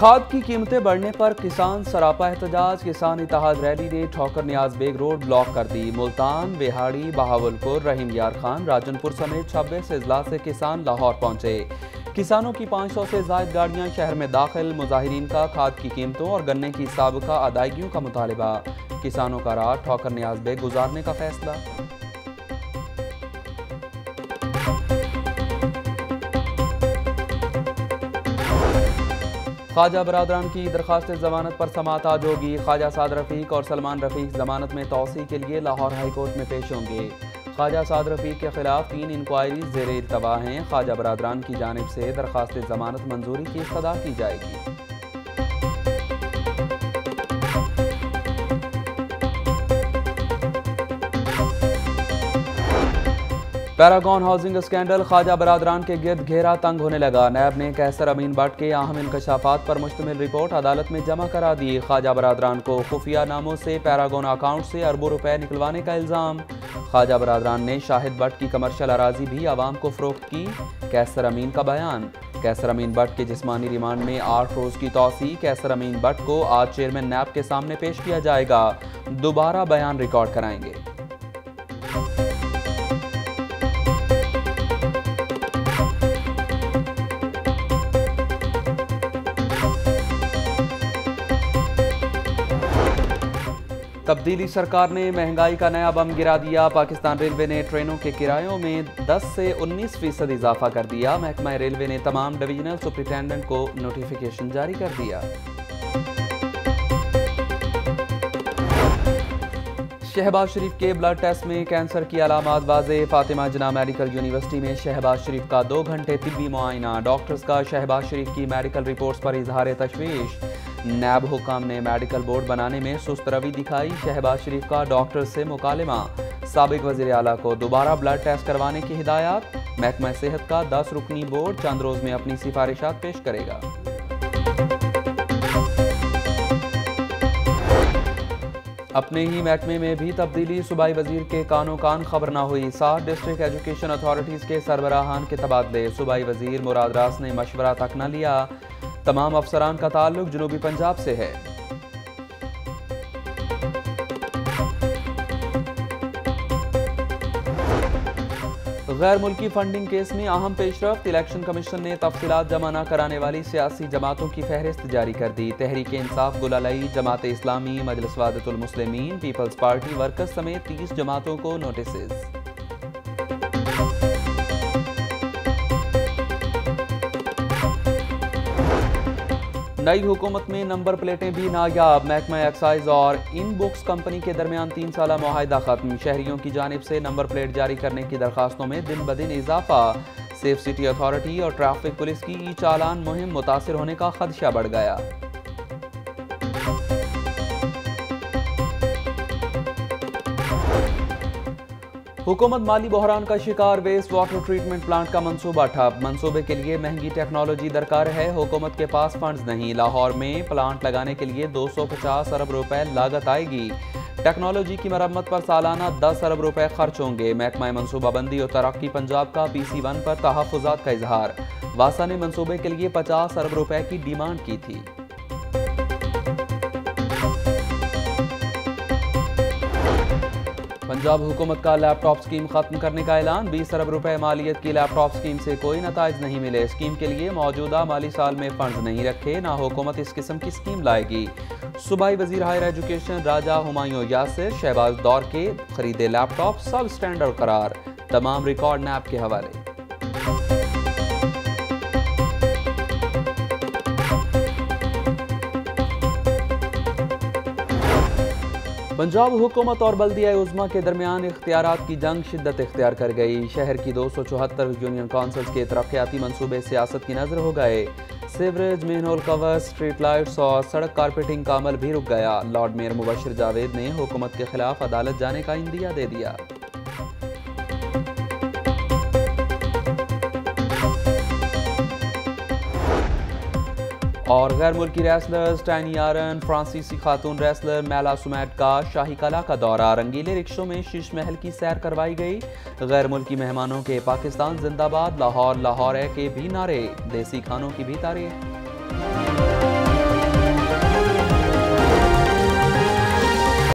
کھاد کی قیمتیں بڑھنے پر کسان سراپا احتجاج، کسان اتحاد ریلی نے ٹھوکر نیاز بیگ روڈ بلاک کر دی۔ ملتان، بہاڑی، بہاولپور، رحیم یار خان، راجن پور سمیت چھبیس اضلاع سے کسان لاہور پہنچے۔ کسانوں کی پانچ سو سے زائد گاڑیاں شہر میں داخل۔ مظاہرین کا کھاد کی قیمتوں اور گنے کی سابقہ ادائیگیوں کا مطالبہ۔ کسانوں کا رات ٹھوکر نیاز بیگ گزارنے کا فیصلہ۔ خواجہ برادران کی درخواست ضمانت پر سماعت آج ہوگی۔ خواجہ سعد رفیق اور سلمان رفیق ضمانت میں توسیع کے لیے لاہور ہائی کورٹ میں پیش ہوں گے۔ خواجہ سعد رفیق کے خلاف تین انکوائریز زیر التوا ہیں۔ خواجہ برادران کی جانب سے درخواست ضمانت منظوری کی صدا کی جائے گی۔ پیراگون ہاؤسنگ اسکینڈل خواجہ برادران کے گرد گھیرا تنگ ہونے لگا۔ نیب نے کیسر امین بٹ کے اہم انکشافات پر مشتمل رپورٹ عدالت میں جمع کرا دی۔ خواجہ برادران کو خفیہ ناموں سے پیراگون اکاؤنٹ سے اربوں روپے نکلوانے کا الزام۔ خواجہ برادران نے شاہد بٹ کی کمرشل اراضی بھی عوام کو فروخت کی۔ کیسر امین کا بیان۔ کیسر امین بٹ کے جسمانی ریمانڈ میں آٹھ روز کی توسیع۔ کیسر امین بٹ کو آج چیئرمین نیب کے سامنے پیش کیا جائے گا۔ دوبارہ بیان ریکارڈ کرائیں گے۔ تبدیلی سرکار نے مہنگائی کا نیا بم گرا دیا۔ پاکستان ریلوے نے ٹرینوں کے کرایوں میں دس سے انیس فیصد اضافہ کر دیا۔ محکمہ ریلوے نے تمام ڈویژنل سپرنٹینڈنٹ کو نوٹیفیکیشن جاری کر دیا۔ شہباز شریف کے بلڈ ٹیسٹ میں کینسر کی علامات واضح۔ فاطمہ جناح میڈیکل یونیورسٹی میں شہباز شریف کا دو گھنٹے طبی معائنہ۔ ڈاکٹرز کا شہباز شریف کی میڈیکل رپورٹس پر اظہار تشویش۔ نیب حکام نے میڈیکل بورڈ بنانے میں سست روی دکھائی۔ شہباز شریف کا ڈاکٹر سے مکالمہ۔ سابق وزیر اعلیٰ کو دوبارہ بلڈ ٹیسٹ کروانے کی ہدایات۔ محکمہ صحت کا دس رکنی بورڈ چند روز میں اپنی سفارشات پیش کرے گا۔ اپنے ہی محکمے میں بھی تبدیلی، صوبائی وزیر کے کانوں کان خبر نہ ہوئی۔ سات ڈسٹرکٹ ایجوکیشن اتھارٹیز کے سربراہان کے تبادلے۔ صوبائی وزیر مراد راس نے مشورہ تک نہ لیا۔ تمام افسران کا تعلق جنوبی پنجاب سے ہے۔ غیر ملکی فنڈنگ کیس میں اہم پیش رفت الیکشن کمیشن نے تفصیلات جمع نہ کرانے والی سیاسی جماعتوں کی فہرست جاری کر دی۔ Tehreek Insaf Gulalai Jamaat Islami, Majlis Wahdat al-Muslimeen, Peoples Party workers سمیت تیس جماعتوں کو نوٹسز۔ نئی حکومت میں نمبر پلیٹیں بھی نایاب محکمہ ایکسائز اور ان بکس کمپنی کے درمیان تین سالہ معاہدہ ختم۔ شہریوں کی جانب سے نمبر پلیٹ جاری کرنے کی درخواستوں میں دن بدن اضافہ۔ سیف سٹی اتھارٹی اور ٹریفک پولیس کی ای چالان مہم متاثر ہونے کا خدشہ بڑھ گیا۔ حکومت مالی بحران کا شکار ویسٹ واٹر ٹریٹمنٹ پلانٹ کا منصوبہ ٹھپ۔ منصوبے کے لیے مہنگی ٹیکنالوجی درکار ہے۔ حکومت کے پاس فنڈز نہیں۔ لاہور میں پلانٹ لگانے کے لیے دو سو پچاس ارب روپے لاگت آئے گی۔ ٹیکنالوجی کی مرمت پر سالانہ دس ارب روپے خرچ ہوں گے۔ محکمہ منصوبہ بندی اور ترقی پنجاب کا پی سی ون پر تحفظات کا اظہار۔ واسا نے منصوبے کے لیے پچاس ارب روپے کی ڈیمانڈ کی تھی۔ پنجاب حکومت کا لیپ ٹاپ سکیم ختم کرنے کا اعلان۔ بیس ارب روپے مالیت کی لیپ ٹاپ سکیم سے کوئی نتائج نہیں ملے۔ سکیم کے لیے موجودہ مالی سال میں فنڈز نہیں رکھے، نہ حکومت اس قسم کی سکیم لائے گی۔ صوبائی وزیر ہائر ایجوکیشن راجہ ہمایوں یاسر شہباز دور کے خریدے لیپ ٹاپ سب سٹینڈرڈ قرار۔ تمام ریکارڈ نیب کے حوالے۔ پنجاب حکومت اور بلدیہ عزما کے درمیان اختیارات کی جنگ شدت اختیار کر گئی۔ شہر کی دو سو چوہتر یونین کانسلز کے ترقیاتی منصوبے سیاست کی نظر ہو گئے۔ Sewerage, manhole cover street lights اور سڑک کارپیٹنگ کا عمل بھی رک گیا۔ لارڈ میئر مبشر جاوید نے حکومت کے خلاف عدالت جانے کا اندیہ دے دیا۔ اور غیر ملکی ریسلر سٹینی آرن، فرانسیسی خاتون ریسلر میلا سمیٹ کا شاہی کلا کا دورہ۔ رنگیلے رکشوں میں شیش محل کی سیر کروائی گئی۔ غیر ملکی مہمانوں کے پاکستان زندہ باد، لاہور لاہور ہے کے بھی نعرے، دیسی کھانوں کی بھی تعریف